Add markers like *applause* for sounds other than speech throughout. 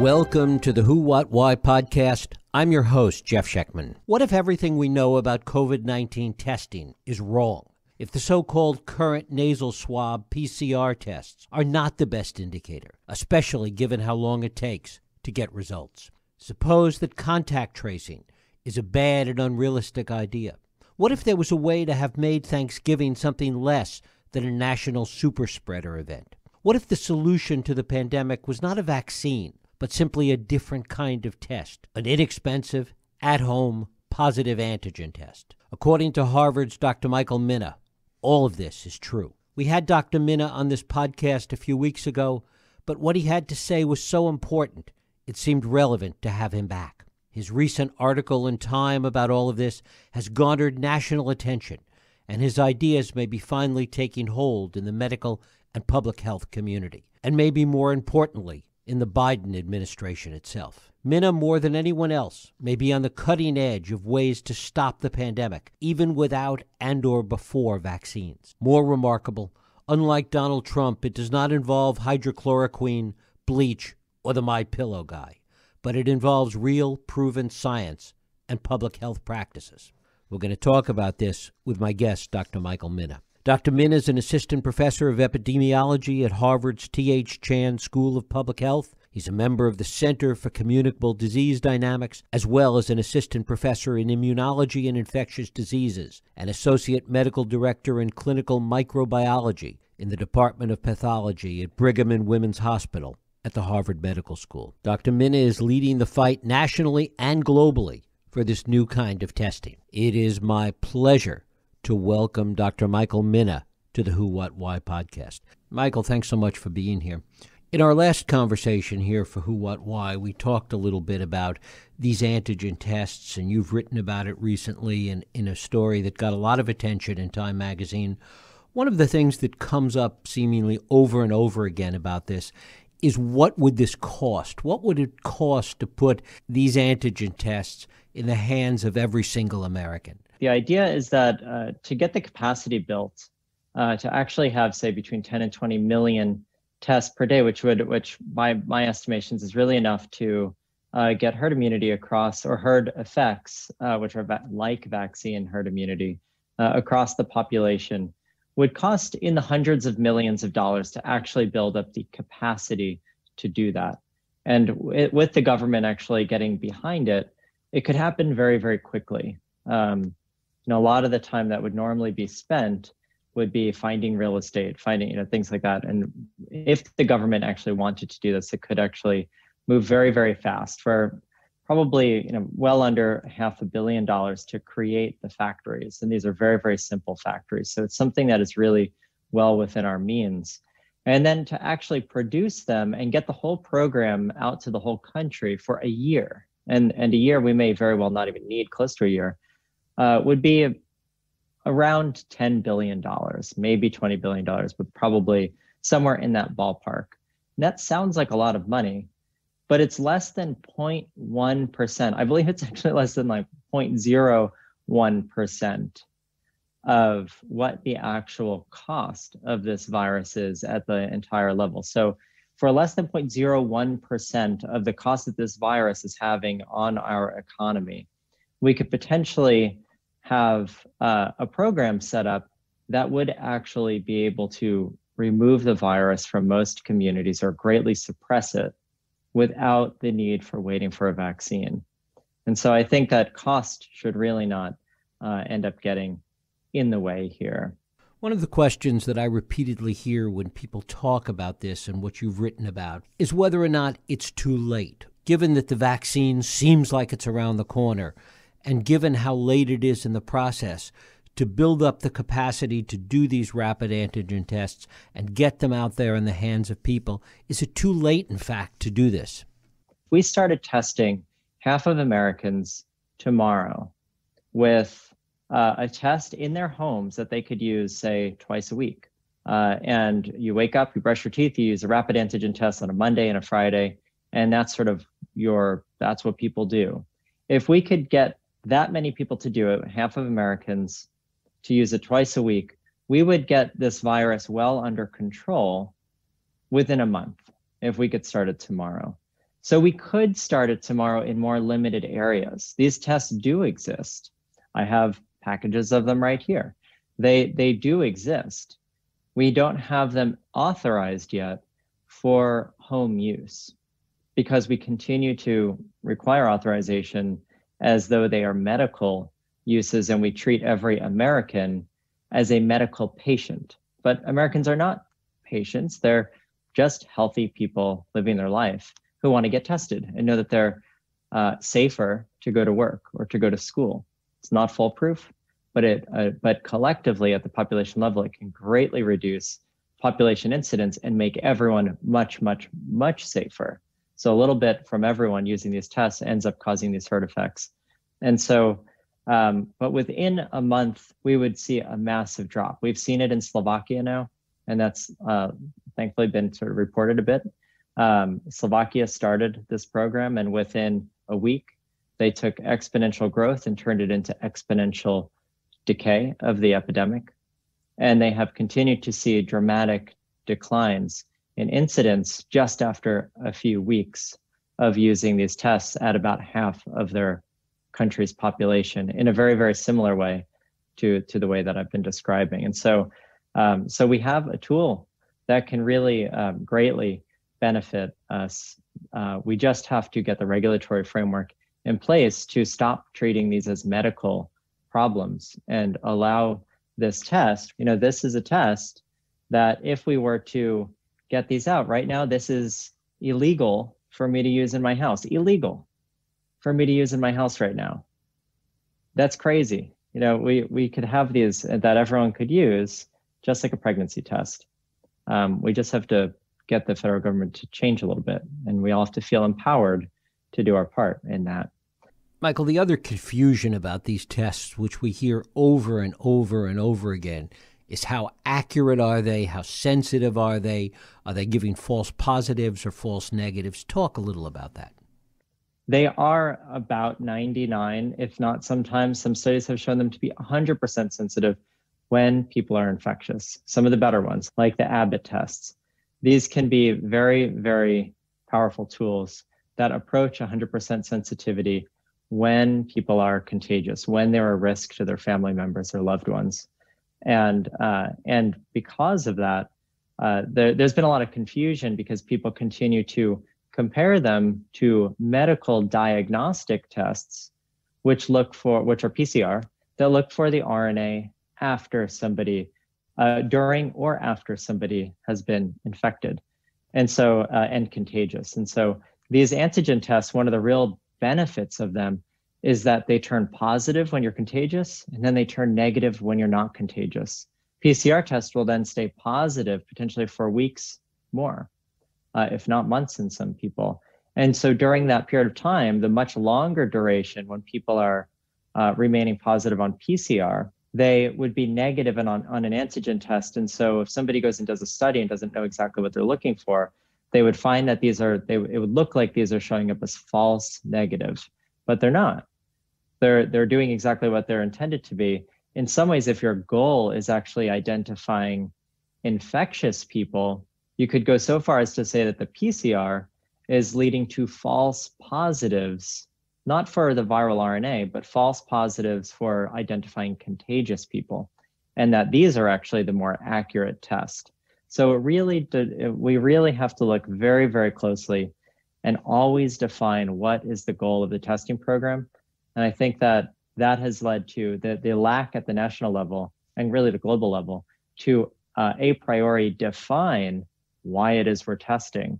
Welcome to the Who, What, Why podcast. I'm your host, Jeff Schechtman. What if everything we know about COVID 19 testing is wrong? If the so called current nasal swab PCR tests are not the best indicator, especially given how long it takes to get results? Suppose that contact tracing is a bad and unrealistic idea. What if there was a way to have made Thanksgiving something less than a national super spreader event? What if the solution to the pandemic was not a vaccine, but simply a different kind of test, an inexpensive, at home, positive antigen test? According to Harvard's Dr. Michael Mina, all of this is true. We had Dr. Mina on this podcast a few weeks ago, but what he had to say was so important, it seemed relevant to have him back. His recent article in Time about all of this has garnered national attention, and his ideas may be finally taking hold in the medical and public health community, and maybe more importantly, in the Biden administration itself. Mina, more than anyone else, may be on the cutting edge of ways to stop the pandemic, even without and or before vaccines. More remarkable, unlike Donald Trump, it does not involve hydrochloroquine, bleach, or the My Pillow guy, but it involves real, proven science and public health practices. We're going to talk about this with my guest, Dr. Michael Mina. Dr. Mina is an assistant professor of epidemiology at Harvard's T.H. Chan School of Public Health. He's a member of the Center for Communicable Disease Dynamics, as well as an assistant professor in immunology and infectious diseases, and associate medical director in clinical microbiology in the Department of Pathology at Brigham and Women's Hospital at the Harvard Medical School. Dr. Mina is leading the fight nationally and globally for this new kind of testing. It is my pleasure to welcome Dr. Michael Mina to the Who, What, Why podcast. Michael, thanks so much for being here. In our last conversation here for Who, What, Why, we talked a little bit about these antigen tests, and you've written about it recently in, in a story that got a lot of attention in Time magazine. One of the things that comes up seemingly over and over again about this is what would this cost? What would it cost to put these antigen tests in the hands of every single American? The idea is that uh, to get the capacity built, uh, to actually have, say, between 10 and 20 million tests per day, which would, which by my estimations is really enough to uh, get herd immunity across, or herd effects, uh, which are va- like vaccine herd immunity, uh, across the population, would cost in the hundreds of millions of dollars to actually build up the capacity to do that. And it, with the government actually getting behind it, it could happen very, very quickly. Um, a lot of the time that would normally be spent would be finding real estate, finding, you know, things like that. And if the government actually wanted to do this, it could actually move very, very fast for probably, you know, well under half a billion dollars to create the factories. And these are very, very simple factories. So it's something that is really well within our means. And then to actually produce them and get the whole program out to the whole country for a year. And, and a year we may very well not even need close to a year uh, would be around $10 billion, maybe $20 billion, but probably somewhere in that ballpark. And that sounds like a lot of money, but it's less than 0.1%. I believe it's *laughs* actually less than like 0.01% of what the actual cost of this virus is at the entire level. So for less than 0.01% of the cost that this virus is having on our economy, we could potentially have uh, a program set up that would actually be able to remove the virus from most communities or greatly suppress it without the need for waiting for a vaccine. And so I think that cost should really not uh, end up getting in the way here. One of the questions that I repeatedly hear when people talk about this and what you've written about is whether or not it's too late. Given that the vaccine seems like it's around the corner, and given how late it is in the process, to build up the capacity to do these rapid antigen tests and get them out there in the hands of people? Is it too late, in fact, to do this? We started testing half of Americans tomorrow with uh, a test in their homes that they could use, say, twice a week. Uh, and you wake up, you brush your teeth, you use a rapid antigen test on a Monday and a Friday, and that's sort of your that's what people do. If we could get that many people to do it, half of Americans to use it twice a week, we would get this virus well under control within a month if we could start it tomorrow. So we could start it tomorrow in more limited areas. These tests do exist. I have packages of them right here. They, they do exist. We don't have them authorized yet for home use because we continue to require authorization as though they are medical uses and we treat every American as a medical patient. But Americans are not patients, they're just healthy people living their life who want to get tested and know that they're uh, safer to go to work or to go to school. It's not foolproof, but it uh, but collectively at the population level, it can greatly reduce population incidence and make everyone much, much, much safer. So a little bit from everyone using these tests ends up causing these herd effects. And so, um, but within a month, we would see a massive drop. We've seen it in Slovakia now, and that's uh, thankfully been sort of reported a bit. Um, Slovakia started this program, and within a week, they took exponential growth and turned it into exponential decay of the epidemic. And they have continued to see dramatic declines in incidence just after a few weeks of using these tests at about half of their country's population in a very, very similar way to, to the way that I've been describing. And so, um, so we have a tool that can really um, greatly benefit us. Uh, we just have to get the regulatory framework in place to stop treating these as medical problems and allow this test. You know, this is a test that if we were to get these out right now, this is illegal for me to use in my house. Illegal for me to use in my house right now. That's crazy. You know, we we could have these that everyone could use, just like a pregnancy test. Um, we just have to get the federal government to change a little bit, and we all have to feel empowered to do our part in that. Michael, the other confusion about these tests, which we hear over and over and over again, is how accurate are they? How sensitive are they? Are they giving false positives or false negatives? Talk a little about that. They are about 99, if not sometimes. Some studies have shown them to be 100% sensitive when people are infectious. Some of the better ones, like the Abbott tests. These can be very, very powerful tools that approach 100% sensitivity when people are contagious, when they're a risk to their family members or loved ones. And, uh, and because of that, uh, there, there's been a lot of confusion because people continue to compare them to medical diagnostic tests, which look for, which are PCR, that look for the RNA after somebody, uh, during or after somebody has been infected. And so, uh, and contagious. And so these antigen tests, one of the real benefits of them is that they turn positive when you're contagious and then they turn negative when you're not contagious. PCR test will then stay positive potentially for weeks more, uh, if not months in some people. And so during that period of time, the much longer duration when people are uh, remaining positive on PCR, they would be negative and on, on an antigen test. And so if somebody goes and does a study and doesn't know exactly what they're looking for, they would find that these are, they, it would look like these are showing up as false negative, but they're not they're they're doing exactly what they're intended to be. In some ways if your goal is actually identifying infectious people you could go so far as to say that the pcr is leading to false positives not for the viral rna but false positives for identifying contagious people and that these are actually the more accurate test. So it really we really have to look very very closely and always define what is the goal of the testing program and I think that that has led to the, the lack at the national level and really the global level to uh, a priori define why it is we're testing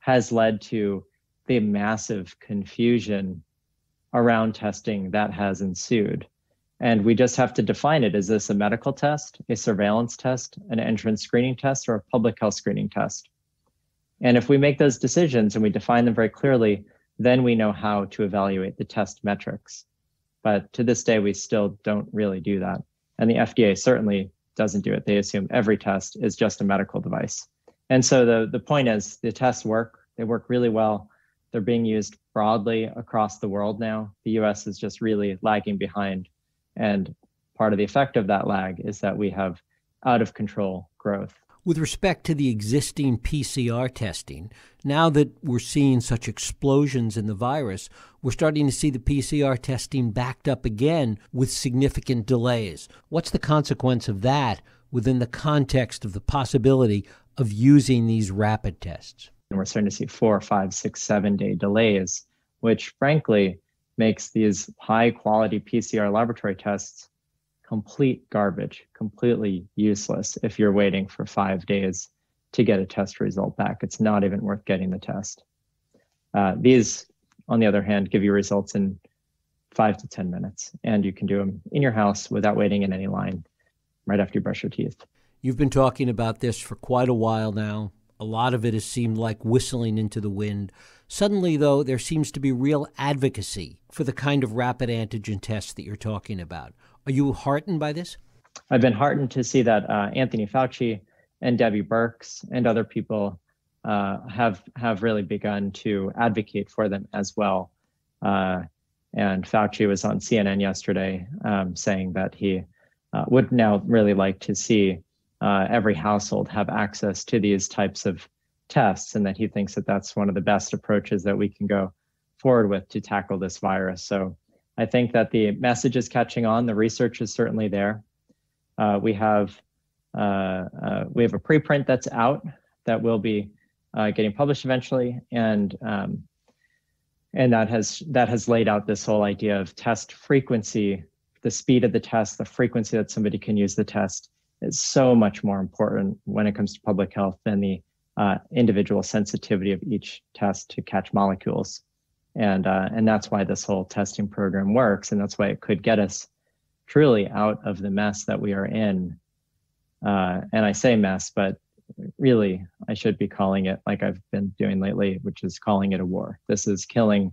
has led to the massive confusion around testing that has ensued. And we just have to define it. Is this a medical test, a surveillance test, an entrance screening test, or a public health screening test? And if we make those decisions and we define them very clearly, then we know how to evaluate the test metrics. But to this day, we still don't really do that. And the FDA certainly doesn't do it. They assume every test is just a medical device. And so the, the point is the tests work, they work really well. They're being used broadly across the world now. The US is just really lagging behind. And part of the effect of that lag is that we have out of control growth With respect to the existing PCR testing, now that we're seeing such explosions in the virus, we're starting to see the PCR testing backed up again with significant delays. What's the consequence of that within the context of the possibility of using these rapid tests? And we're starting to see four, five, six, seven day delays, which frankly makes these high quality PCR laboratory tests complete garbage, completely useless if you're waiting for five days to get a test result back. It's not even worth getting the test. Uh, these, on the other hand, give you results in five to 10 minutes, and you can do them in your house without waiting in any line right after you brush your teeth. You've been talking about this for quite a while now. A lot of it has seemed like whistling into the wind. Suddenly, though, there seems to be real advocacy for the kind of rapid antigen test that you're talking about. Are you heartened by this? I've been heartened to see that uh, Anthony Fauci and Debbie Birx and other people uh, have have really begun to advocate for them as well. Uh, and Fauci was on CNN yesterday um, saying that he uh, would now really like to see uh, every household have access to these types of tests, and that he thinks that that's one of the best approaches that we can go forward with to tackle this virus. So I think that the message is catching on. The research is certainly there. Uh, we have uh, uh, we have a preprint that's out that will be uh, getting published eventually, and um, and that has that has laid out this whole idea of test frequency, the speed of the test, the frequency that somebody can use the test is so much more important when it comes to public health than the uh, individual sensitivity of each test to catch molecules and uh, and that's why this whole testing program works, and that's why it could get us truly out of the mess that we are in. Uh, and I say mess, but really I should be calling it like I've been doing lately, which is calling it a war. This is killing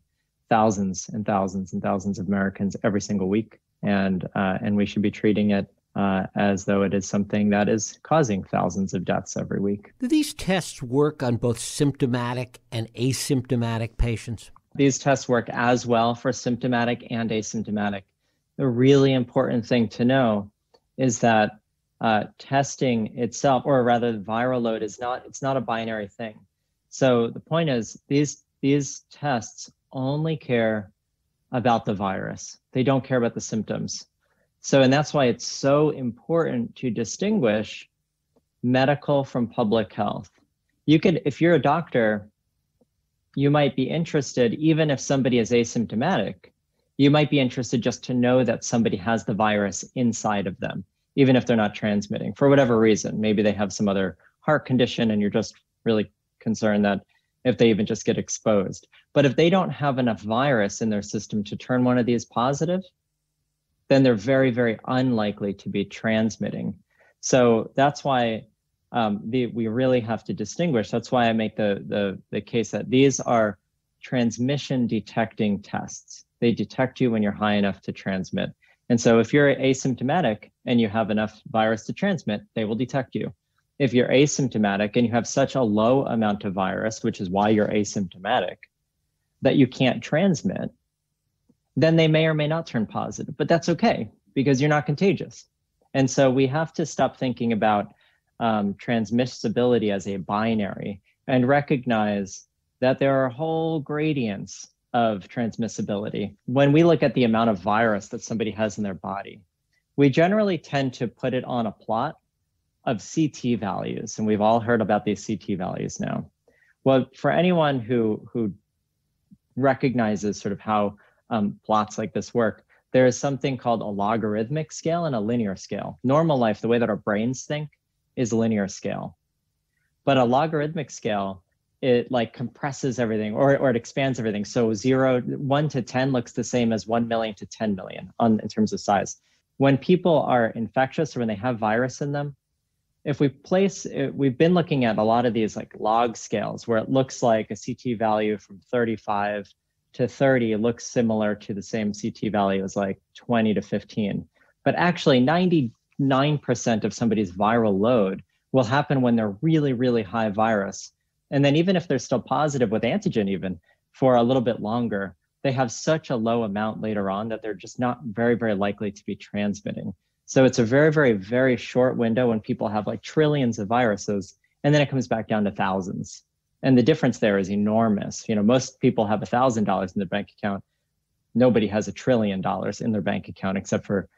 thousands and thousands and thousands of Americans every single week, and uh, and we should be treating it uh, as though it is something that is causing thousands of deaths every week. Do these tests work on both symptomatic and asymptomatic patients? These tests work as well for symptomatic and asymptomatic. The really important thing to know is that uh, testing itself, or rather the viral load is not, it's not a binary thing. So the point is these, these tests only care about the virus. They don't care about the symptoms. So, and that's why it's so important to distinguish medical from public health. You could, if you're a doctor, you might be interested, even if somebody is asymptomatic, you might be interested just to know that somebody has the virus inside of them, even if they're not transmitting for whatever reason. Maybe they have some other heart condition and you're just really concerned that if they even just get exposed. But if they don't have enough virus in their system to turn one of these positive, then they're very, very unlikely to be transmitting. So that's why um, the, we really have to distinguish. That's why I make the, the, the case that these are transmission detecting tests. They detect you when you're high enough to transmit. And so if you're asymptomatic and you have enough virus to transmit, they will detect you. If you're asymptomatic and you have such a low amount of virus, which is why you're asymptomatic, that you can't transmit, then they may or may not turn positive. But that's okay because you're not contagious. And so we have to stop thinking about um, transmissibility as a binary and recognize that there are whole gradients of transmissibility. When we look at the amount of virus that somebody has in their body, we generally tend to put it on a plot of CT values. And we've all heard about these CT values now. Well, for anyone who, who recognizes sort of how um, plots like this work, there is something called a logarithmic scale and a linear scale. Normal life, the way that our brains think, is a linear scale. But a logarithmic scale, it like compresses everything or, or it expands everything. So zero, one to 10 looks the same as 1 million to 10 million on in terms of size. When people are infectious or when they have virus in them, if we place, it, we've been looking at a lot of these like log scales where it looks like a CT value from 35 to 30 looks similar to the same CT value as like 20 to 15. But actually 90 9% of somebody's viral load will happen when they're really, really high virus. And then even if they're still positive with antigen, even for a little bit longer, they have such a low amount later on that they're just not very, very likely to be transmitting. So it's a very, very, very short window when people have like trillions of viruses, and then it comes back down to thousands. And the difference there is enormous. You know, most people have a thousand dollars in their bank account. Nobody has a trillion dollars in their bank account except for,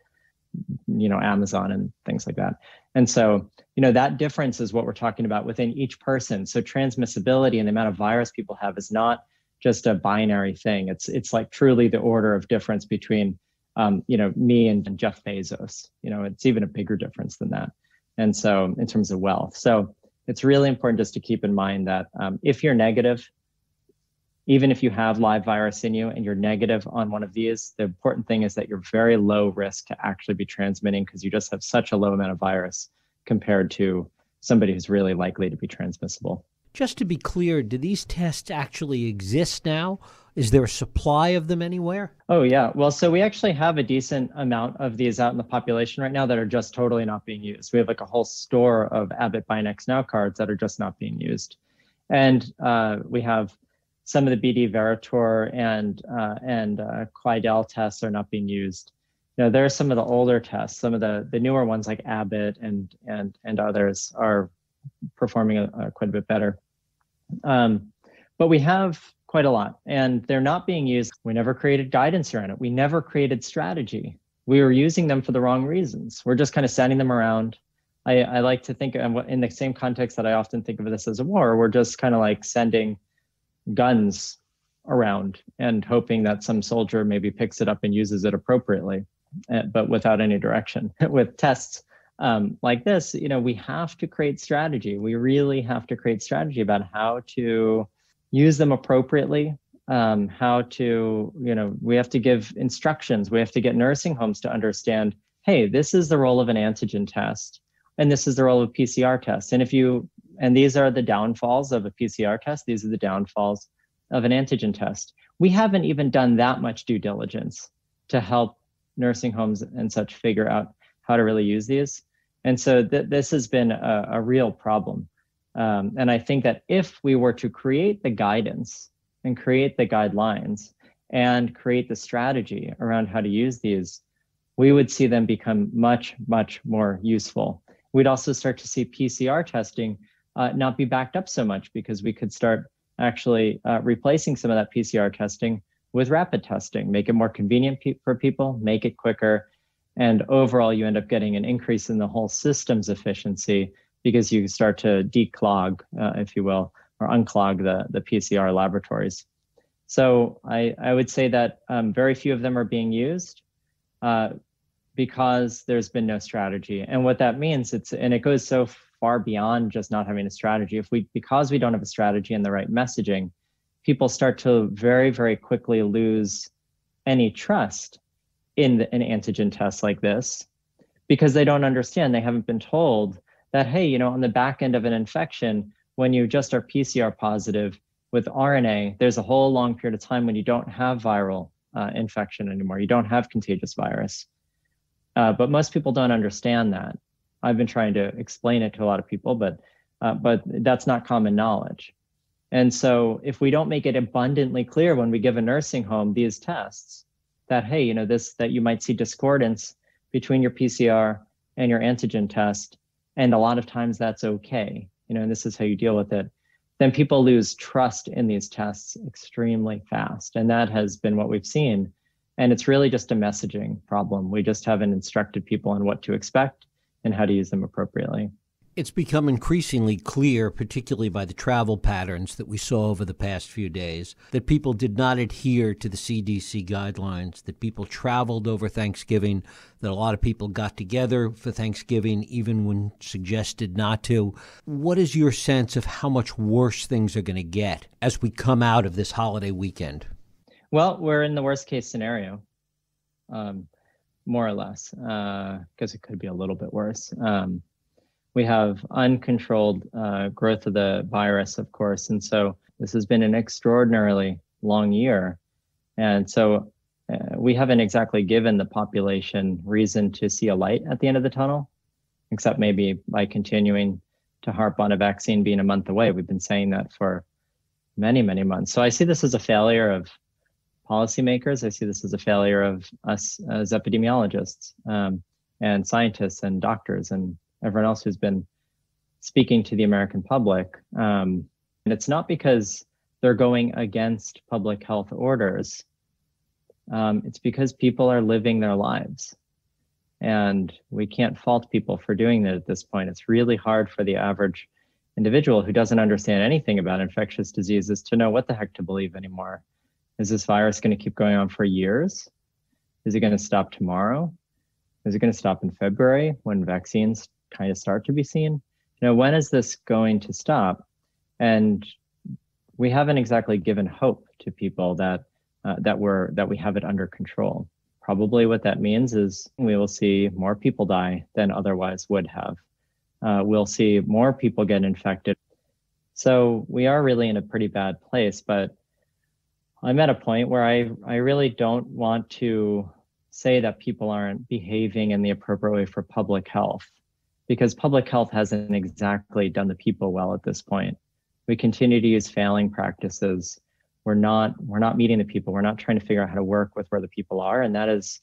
you know, Amazon and things like that. And so, you know, that difference is what we're talking about within each person. So transmissibility and the amount of virus people have is not just a binary thing. It's it's like truly the order of difference between um, you know, me and Jeff Bezos. You know, it's even a bigger difference than that. And so, in terms of wealth, so it's really important just to keep in mind that um, if you're negative, even if you have live virus in you and you're negative on one of these, the important thing is that you're very low risk to actually be transmitting because you just have such a low amount of virus compared to somebody who's really likely to be transmissible. Just to be clear, do these tests actually exist now? Is there a supply of them anywhere? Oh, yeah. Well, so we actually have a decent amount of these out in the population right now that are just totally not being used. We have like a whole store of Abbott BinaxNOW cards that are just not being used. And uh, we have some of the BD Veritor and uh, and uh, Quidel tests are not being used. You know, there are some of the older tests, some of the the newer ones like Abbott and and and others are performing a, a quite a bit better. Um, but we have quite a lot and they're not being used. We never created guidance around it. We never created strategy. We were using them for the wrong reasons. We're just kind of sending them around. I, I like to think in the same context that I often think of this as a war, we're just kind of like sending guns around and hoping that some soldier maybe picks it up and uses it appropriately, eh, but without any direction. *laughs* With tests, um, like this, you know, we have to create strategy. We really have to create strategy about how to use them appropriately. Um, how to, you know, we have to give instructions. We have to get nursing homes to understand, hey, this is the role of an antigen test, and this is the role of PCR test. And if you, and these are the downfalls of a PCR test. These are the downfalls of an antigen test. We haven't even done that much due diligence to help nursing homes and such figure out how to really use these. And so th- this has been a, a real problem. Um, and I think that if we were to create the guidance and create the guidelines and create the strategy around how to use these, we would see them become much, much more useful. We'd also start to see PCR testing uh, not be backed up so much because we could start actually uh, replacing some of that PCR testing with rapid testing, make it more convenient pe- for people, make it quicker, and overall, you end up getting an increase in the whole system's efficiency because you start to declog, uh, if you will, or unclog the, the PCR laboratories. So I, I would say that um, very few of them are being used uh, because there's been no strategy. And what that means, it's and it goes so far beyond just not having a strategy. If we because we don't have a strategy and the right messaging, people start to very, very quickly lose any trust in an antigen test like this because they don't understand. They haven't been told that, hey, you know, on the back end of an infection, when you just are PCR positive with RNA, there's a whole long period of time when you don't have viral uh, infection anymore. You don't have contagious virus. Uh, but most people don't understand that. I've been trying to explain it to a lot of people, but uh, but that's not common knowledge. And so, if we don't make it abundantly clear when we give a nursing home these tests, that hey you know this that you might see discordance between your pcr and your antigen test and a lot of times that's okay you know and this is how you deal with it then people lose trust in these tests extremely fast. And that has been what we've seen. And it's really just a messaging problem. We just haven't instructed people on what to expect and how to use them appropriately it's become increasingly clear, particularly by the travel patterns that we saw over the past few days, that people did not adhere to the CDC guidelines, that people traveled over Thanksgiving, that a lot of people got together for Thanksgiving even when suggested not to. What is your sense of how much worse things are going to get as we come out of this holiday weekend? Well, we're in the worst case scenario, um, more or less, because uh, it could be a little bit worse. Um, we have uncontrolled uh, growth of the virus, of course. And so this has been an extraordinarily long year. And so uh, we haven't exactly given the population reason to see a light at the end of the tunnel, except maybe by continuing to harp on a vaccine being a month away. We've been saying that for many, many months. So I see this as a failure of policymakers. I see this as a failure of us as epidemiologists. Um, and scientists and doctors and everyone else who's been speaking to the American public. Um, and it's not because they're going against public health orders. Um, it's because people are living their lives. And we can't fault people for doing that at this point. It's really hard for the average individual who doesn't understand anything about infectious diseases to know what the heck to believe anymore. Is this virus going to keep going on for years? Is it going to stop tomorrow? Is it going to stop in February when vaccines kind of start to be seen? You know, when is this going to stop? And we haven't exactly given hope to people that uh, that we're that we have it under control. Probably what that means is we will see more people die than otherwise would have. Uh, we'll see more people get infected. So we are really in a pretty bad place. But I'm at a point where I I really don't want to say that people aren't behaving in the appropriate way for public health because public health hasn't exactly done the people well at this point. We continue to use failing practices. We're not we're not meeting the people. We're not trying to figure out how to work with where the people are and that is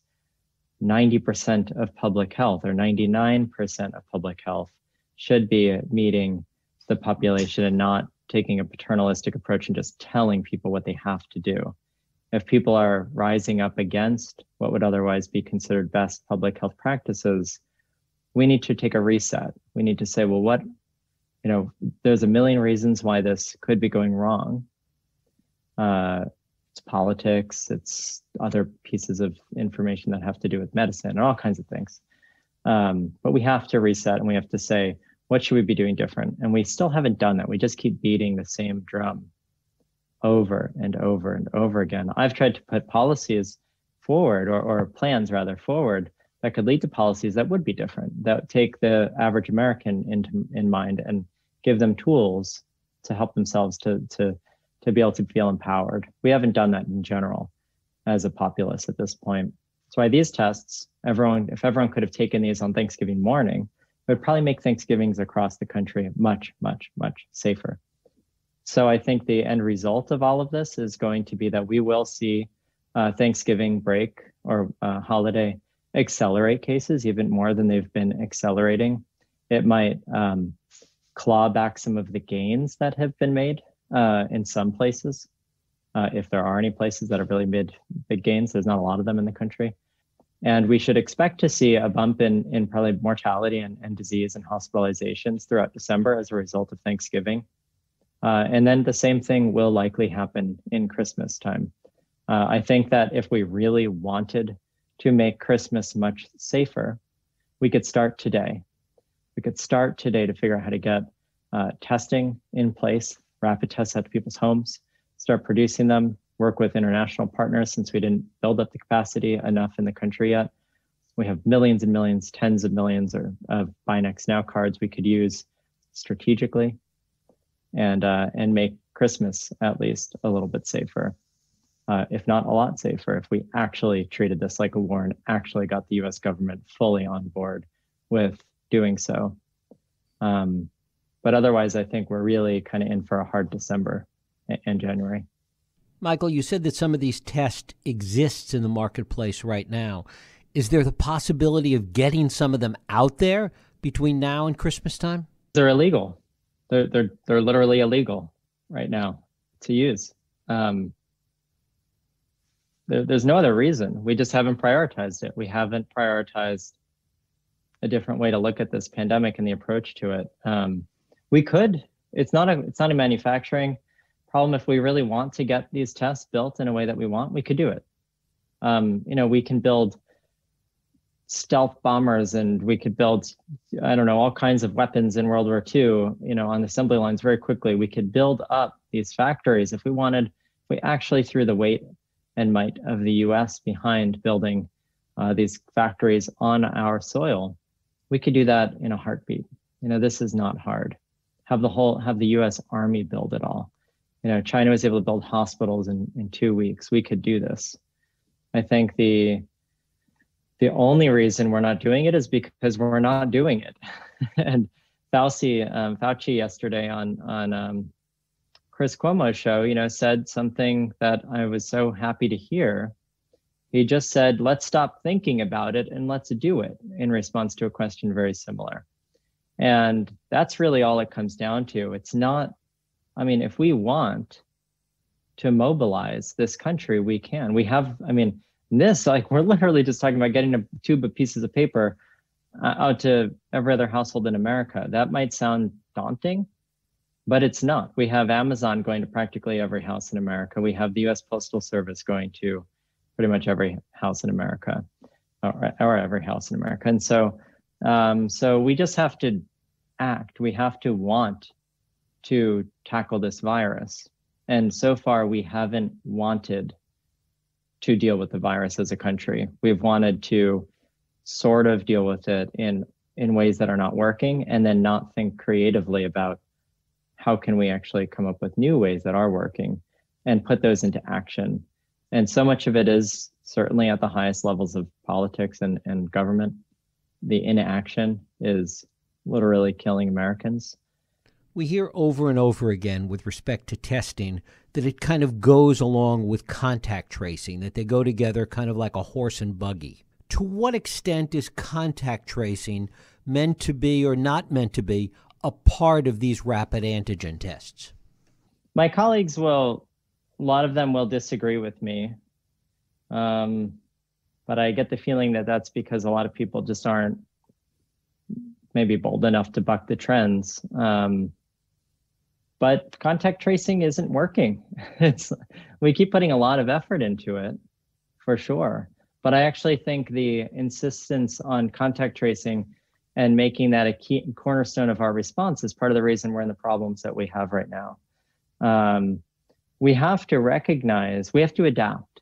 90% of public health or 99% of public health should be meeting the population and not taking a paternalistic approach and just telling people what they have to do if people are rising up against what would otherwise be considered best public health practices we need to take a reset we need to say well what you know, there's a million reasons why this could be going wrong. Uh, it's politics, it's other pieces of information that have to do with medicine and all kinds of things. Um, but we have to reset and we have to say, what should we be doing different? And we still haven't done that. We just keep beating the same drum over and over and over again. I've tried to put policies forward or, or plans rather forward that could lead to policies that would be different, that take the average American into in mind and give them tools to help themselves to to to be able to feel empowered. We haven't done that in general as a populace at this point. That's why these tests, everyone, if everyone could have taken these on Thanksgiving morning, it would probably make Thanksgivings across the country much, much, much safer. So I think the end result of all of this is going to be that we will see uh, Thanksgiving break or uh, holiday accelerate cases even more than they've been accelerating. It might um, claw back some of the gains that have been made uh, in some places. Uh, if there are any places that have really made big gains, there's not a lot of them in the country. And we should expect to see a bump in, in probably mortality and, and disease and hospitalizations throughout December as a result of Thanksgiving. Uh, and then the same thing will likely happen in Christmas time. Uh, I think that if we really wanted to make Christmas much safer, we could start today we could start today to figure out how to get uh, testing in place, rapid tests at people's homes, start producing them, work with international partners since we didn't build up the capacity enough in the country yet. We have millions and millions, tens of millions or, of Binax Now cards we could use strategically and, uh, and make Christmas at least a little bit safer. Uh, if not a lot safer, if we actually treated this like a war and actually got the US government fully on board with doing so. Um, but otherwise, I think we're really kind of in for a hard December and January. Michael, you said that some of these tests exists in the marketplace right now. Is there the possibility of getting some of them out there between now and Christmas time? They're illegal. They're they're they're literally illegal right now to use. Um, there, there's no other reason. We just haven't prioritized it. We haven't prioritized a different way to look at this pandemic and the approach to it. Um, we could. It's not a. It's not a manufacturing problem. If we really want to get these tests built in a way that we want, we could do it. Um, you know, we can build stealth bombers and we could build i don't know all kinds of weapons in world war ii you know on assembly lines very quickly we could build up these factories if we wanted we actually threw the weight and might of the us behind building uh, these factories on our soil we could do that in a heartbeat. You know, this is not hard. Have the whole, have the US Army build it all. You know, China was able to build hospitals in, in two weeks. We could do this. I think the the only reason we're not doing it is because we're not doing it. *laughs* and Fauci, um, Fauci yesterday on on um, Chris Cuomo's show, you know, said something that I was so happy to hear. He just said, let's stop thinking about it and let's do it in response to a question very similar. And that's really all it comes down to. It's not, I mean, if we want to mobilize this country, we can. We have, I mean, this, like, we're literally just talking about getting a tube of pieces of paper uh, out to every other household in America. That might sound daunting, but it's not. We have Amazon going to practically every house in America. We have the US Postal Service going to pretty much every house in America or, or every house in America. And so, um, so we just have to act. We have to want to tackle this virus. And so far, we haven't wanted to deal with the virus as a country. We've wanted to sort of deal with it in in ways that are not working and then not think creatively about how can we actually come up with new ways that are working and put those into action and so much of it is certainly at the highest levels of politics and, and government the inaction is literally killing americans we hear over and over again with respect to testing that it kind of goes along with contact tracing that they go together kind of like a horse and buggy to what extent is contact tracing meant to be or not meant to be a part of these rapid antigen tests? My colleagues will, a lot of them will disagree with me. Um, but I get the feeling that that's because a lot of people just aren't maybe bold enough to buck the trends. Um, but contact tracing isn't working. *laughs* It's we keep putting a lot of effort into it, for sure. But I actually think the insistence on contact tracing and making that a key cornerstone of our response is part of the reason we're in the problems that we have right now. Um, we have to recognize, we have to adapt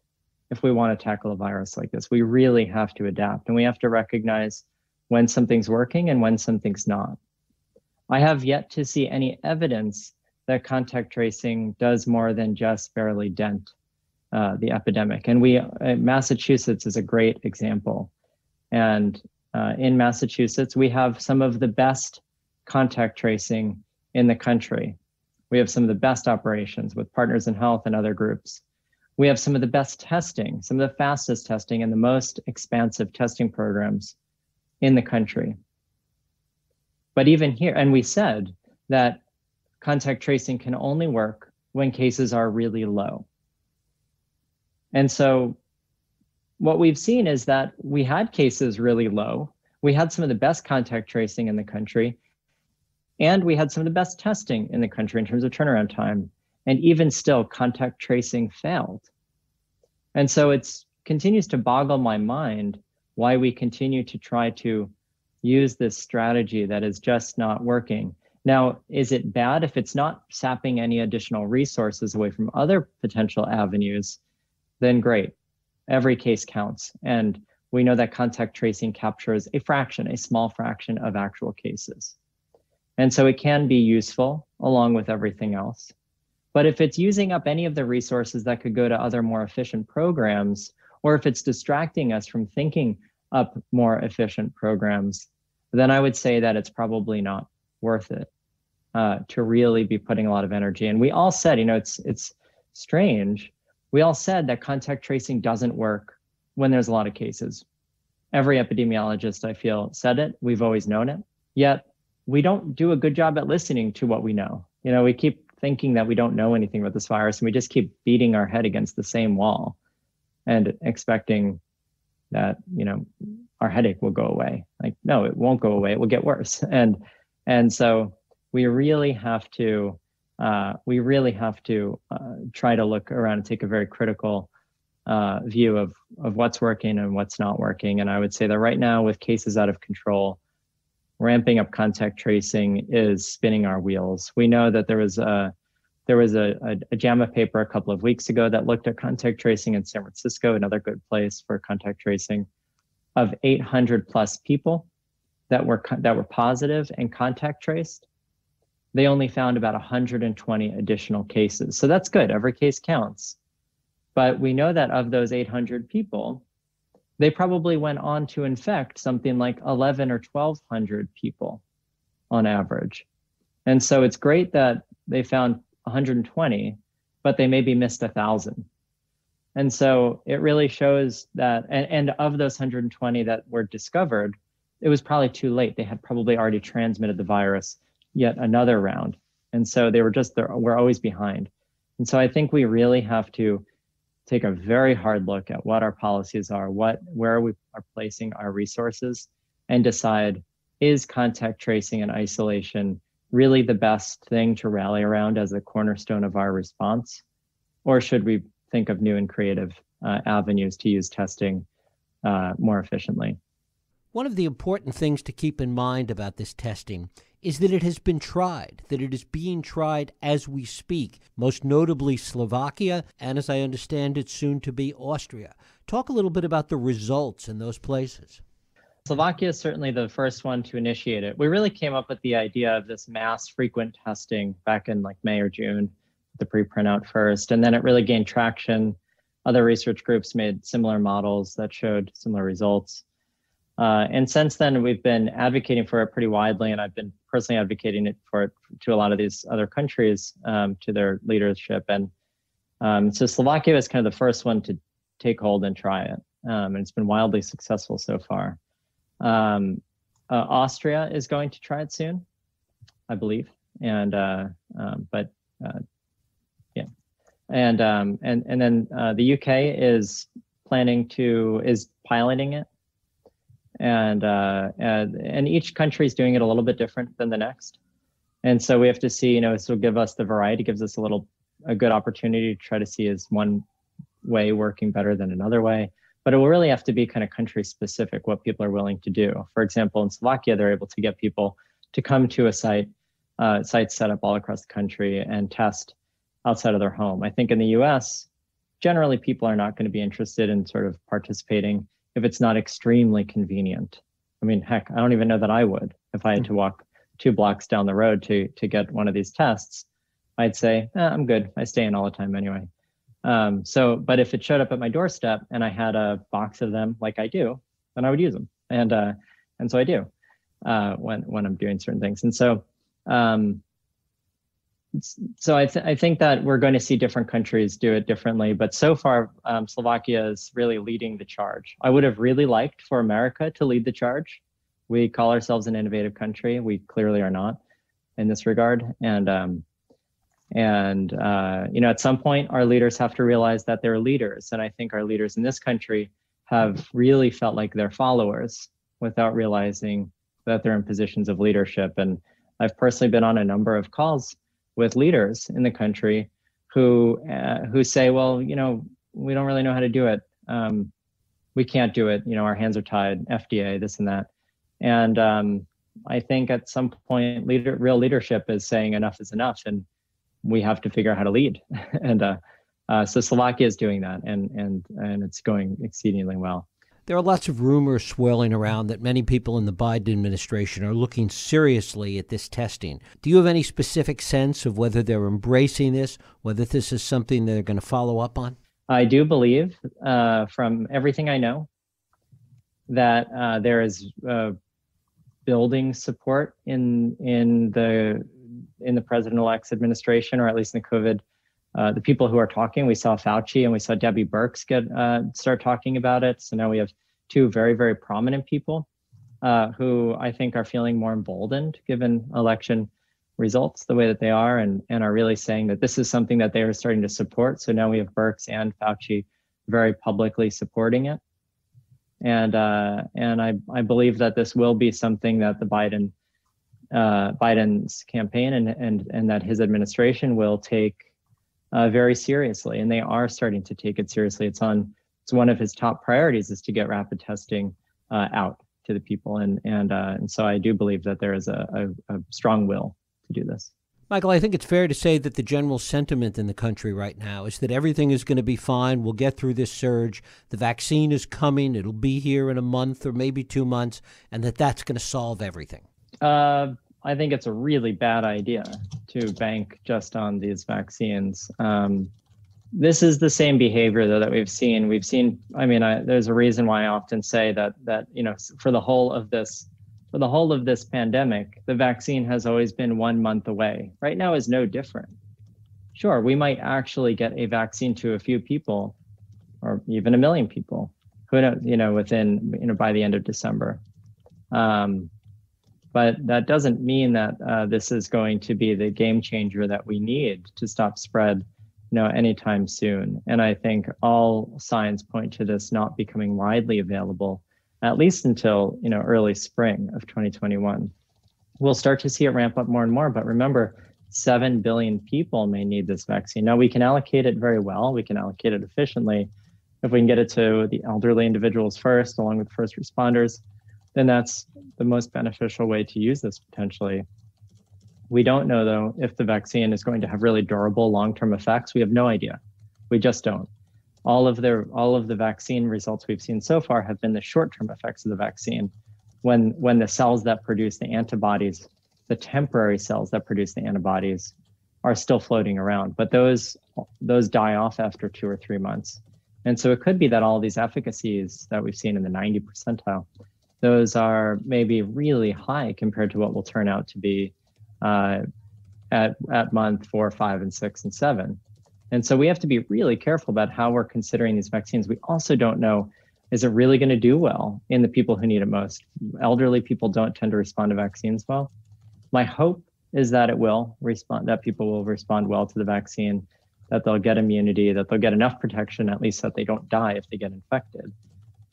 if we want to tackle a virus like this. We really have to adapt and we have to recognize when something's working and when something's not. I have yet to see any evidence that contact tracing does more than just barely dent uh, the epidemic. And we, uh, Massachusetts is a great example. And uh, in Massachusetts, we have some of the best contact tracing in the country. We have some of the best operations with Partners in Health and other groups. We have some of the best testing, some of the fastest testing, and the most expansive testing programs in the country. But even here, and we said that contact tracing can only work when cases are really low. And so what we've seen is that we had cases really low. We had some of the best contact tracing in the country, and we had some of the best testing in the country in terms of turnaround time. And even still, contact tracing failed. And so it continues to boggle my mind why we continue to try to use this strategy that is just not working. Now, is it bad if it's not sapping any additional resources away from other potential avenues? then great. Every case counts. And we know that contact tracing captures a fraction, a small fraction of actual cases. And so it can be useful along with everything else. But if it's using up any of the resources that could go to other more efficient programs, or if it's distracting us from thinking up more efficient programs, then I would say that it's probably not worth it uh, to really be putting a lot of energy. And we all said, you know, it's it's strange we all said that contact tracing doesn't work when there's a lot of cases. Every epidemiologist, I feel, said it. We've always known it. Yet we don't do a good job at listening to what we know. You know, we keep thinking that we don't know anything about this virus and we just keep beating our head against the same wall and expecting that, you know, our headache will go away. Like, no, it won't go away. It will get worse. And and so we really have to uh, we really have to uh, try to look around and take a very critical uh, view of of what's working and what's not working. And I would say that right now, with cases out of control, ramping up contact tracing is spinning our wheels. We know that there was a there was a, a, a JAMA paper a couple of weeks ago that looked at contact tracing in San Francisco, another good place for contact tracing, of 800 plus people that were that were positive and contact traced they only found about 120 additional cases. So that's good. Every case counts. But we know that of those 800 people, they probably went on to infect something like 11 or 1200 people on average. And so it's great that they found 120, but they maybe missed a thousand. And so it really shows that, and, and of those 120 that were discovered, it was probably too late. They had probably already transmitted the virus yet another round. And so they were just, we're always behind. And so I think we really have to take a very hard look at what our policies are, what, where we are placing our resources and decide is contact tracing and isolation really the best thing to rally around as a cornerstone of our response? Or should we think of new and creative uh, avenues to use testing uh, more efficiently? One of the important things to keep in mind about this testing is that it has been tried, that it is being tried as we speak, most notably Slovakia, and as I understand it, soon to be Austria. Talk a little bit about the results in those places. Slovakia is certainly the first one to initiate it. We really came up with the idea of this mass frequent testing back in like May or June, the preprint out first, and then it really gained traction. Other research groups made similar models that showed similar results. Uh, and since then, we've been advocating for it pretty widely, and I've been personally advocating it for it to a lot of these other countries, um, to their leadership. And um, so Slovakia was kind of the first one to take hold and try it, um, and it's been wildly successful so far. Um, uh, Austria is going to try it soon, I believe, and uh, um, but uh, yeah, and um, and and then uh, the UK is planning to is piloting it, and uh, and and each country is doing it a little bit different than the next, and so we have to see. You know, this will give us the variety, gives us a little a good opportunity to try to see is one way working better than another way but it will really have to be kind of country specific what people are willing to do. For example, in Slovakia, they're able to get people to come to a site, uh, sites set up all across the country and test outside of their home. I think in the US, generally people are not going to be interested in sort of participating if it's not extremely convenient. I mean, heck, I don't even know that I would if I had to walk two blocks down the road to to get one of these tests. I'd say eh, I'm good. I stay in all the time anyway. Um, so, but if it showed up at my doorstep and I had a box of them like I do, then I would use them. And, uh, and so I do, uh, when, when I'm doing certain things. And so, um, so I, th- I think that we're going to see different countries do it differently, but so far um, Slovakia is really leading the charge. I would have really liked for America to lead the charge. We call ourselves an innovative country. We clearly are not in this regard, and um, and uh, you know, at some point, our leaders have to realize that they're leaders. And I think our leaders in this country have really felt like they're followers without realizing that they're in positions of leadership. And I've personally been on a number of calls with leaders in the country who uh, who say, well, you know, we don't really know how to do it. Um, we can't do it. You know, our hands are tied. FDA, this and that. And um, I think at some point, leader, real leadership is saying enough is enough, and we have to figure out how to lead. *laughs* and uh, uh, so Slovakia is doing that, and and and it's going exceedingly well. There are lots of rumors swirling around that many people in the Biden administration are looking seriously at this testing. Do you have any specific sense of whether they're embracing this, whether this is something they're going to follow up on? I do believe, uh, from everything I know, that uh, there is uh, building support in in the in the president-elect's administration, or at least in the COVID, uh, the people who are talking. We saw Fauci and we saw Debbie Birx get uh, start talking about it. So now we have two very, very prominent people uh, who I think are feeling more emboldened given election results the way that they are, and and are really saying that this is something that they are starting to support. So now we have Birx and Fauci very publicly supporting it, and uh, and I I believe that this will be something that the Biden uh, Biden's campaign and, and, and that his administration will take uh, very seriously. And they are starting to take it seriously. It's on, it's one of his top priorities is to get rapid testing uh, out to the people. And, and, uh, and so I do believe that there is a, a, a strong will to do this. Michael, I think it's fair to say that the general sentiment in the country right now is that everything is going to be fine. We'll get through this surge. The vaccine is coming. It'll be here in a month or maybe two months, and that that's going to solve everything. Uh, I think it's a really bad idea to bank just on these vaccines. Um, this is the same behavior though that we've seen. We've seen. I mean, I, there's a reason why I often say that that you know for the whole of this for the whole of this pandemic, the vaccine has always been one month away. Right now is no different. Sure, we might actually get a vaccine to a few people or even a million people. Who knows? You know, within you know by the end of December. Um, but that doesn't mean that uh, this is going to be the game changer that we need to stop spread you know anytime soon. And i think all signs point to this not becoming widely available at least until you know early spring of 2021 we'll start to see it ramp up more and more but remember 7 billion people may need this vaccine. Now we can allocate it very well. We can allocate it efficiently. If we can get it to the elderly individuals first along with first responders then that's the most beneficial way to use this potentially. We don't know though if the vaccine is going to have really durable long-term effects. We have no idea. We just don't. All of the all of the vaccine results we've seen so far have been the short-term effects of the vaccine when when the cells that produce the antibodies, the temporary cells that produce the antibodies are still floating around, but those those die off after 2 or 3 months. And so it could be that all these efficacies that we've seen in the 90 percentile those are maybe really high compared to what will turn out to be uh, at, at month four, five, and six, and seven. And so we have to be really careful about how we're considering these vaccines. We also don't know is it really going to do well in the people who need it most? Elderly people don't tend to respond to vaccines well. My hope is that it will respond, that people will respond well to the vaccine, that they'll get immunity, that they'll get enough protection, at least that they don't die if they get infected.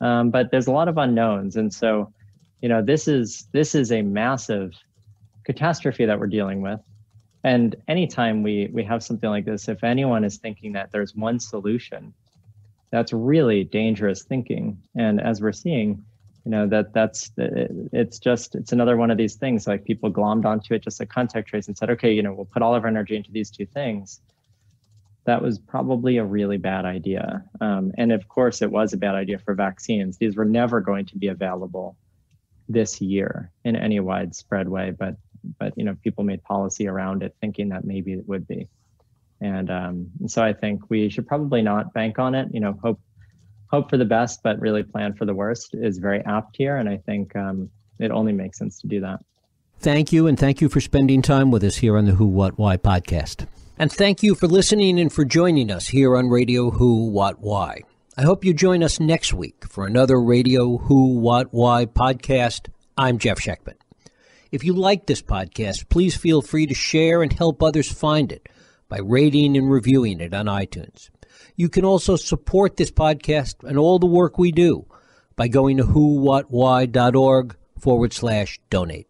Um, but there's a lot of unknowns, and so you know this is this is a massive catastrophe that we're dealing with. And anytime we we have something like this, if anyone is thinking that there's one solution, that's really dangerous thinking. And as we're seeing, you know that that's it's just it's another one of these things like people glommed onto it just like contact trace and said okay you know we'll put all of our energy into these two things that was probably a really bad idea. Um, and of course, it was a bad idea for vaccines. These were never going to be available this year in any widespread way, but but you know people made policy around it, thinking that maybe it would be. And, um, and so I think we should probably not bank on it. You know, hope hope for the best, but really plan for the worst is very apt here. And I think um, it only makes sense to do that. Thank you, and thank you for spending time with us here on the Who, What, Why podcast. And thank you for listening and for joining us here on Radio Who, What, Why. I hope you join us next week for another Radio Who, What, Why podcast. I'm Jeff Schechtman. If you like this podcast, please feel free to share and help others find it by rating and reviewing it on iTunes. You can also support this podcast and all the work we do by going to whowhatwhy.org forward slash donate.